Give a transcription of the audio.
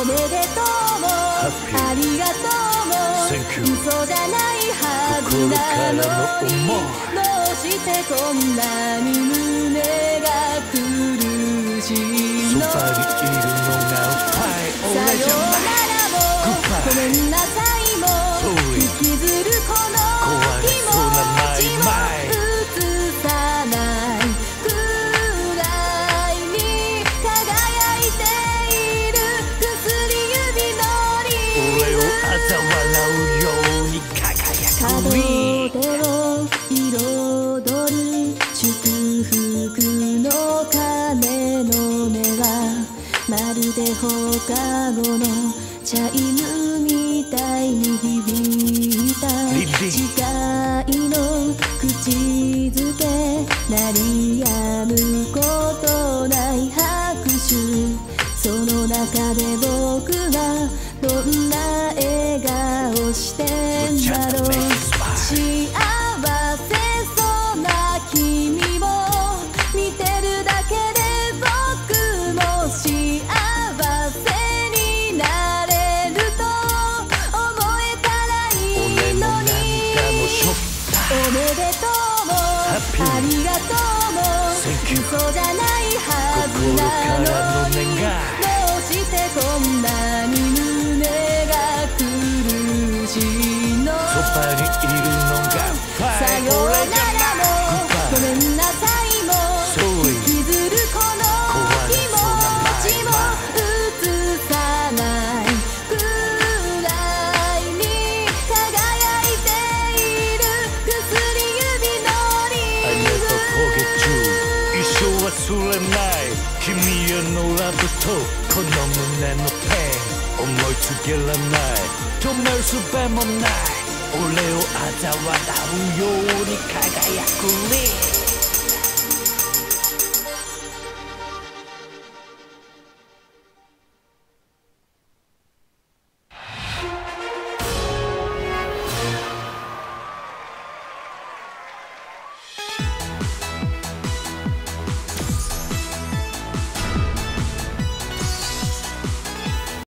おめでとうもありがとうも嘘じゃないはずなのにどうしてこんなに胸が苦しいの？さようならもごめんなさい福の鐘の音はまるで放課後のチャイムみたいに響いた誓いの口づけ鳴りやむことない拍手その中で僕はどんな笑顔してんだろうでとうも。ありがとうも。嘘じゃないはず。なのにどうしてこんなに胸が苦しいの？そばにいるのがさようなら生忘れない君へのラブとこの胸のペン思いつけらない止める術もない俺を嘲笑うように輝くリ